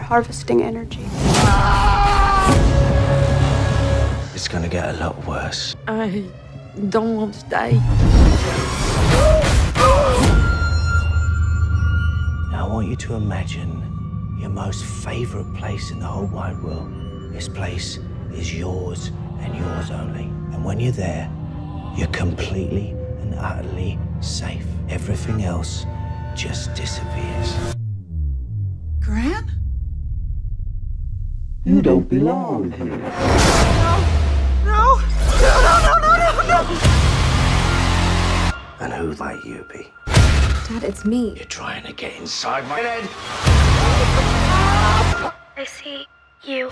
harvesting energy. It's gonna get a lot worse. I don't want to die. Now, I want you to imagine your most favorite place in the whole wide world. This place is yours and yours only. And when you're there, you're completely and utterly safe. Everything else just disappears. You don't belong here. No! No, no, no, no, no, no! And who might you be? Dad, it's me. You're trying to get inside my head. I see you.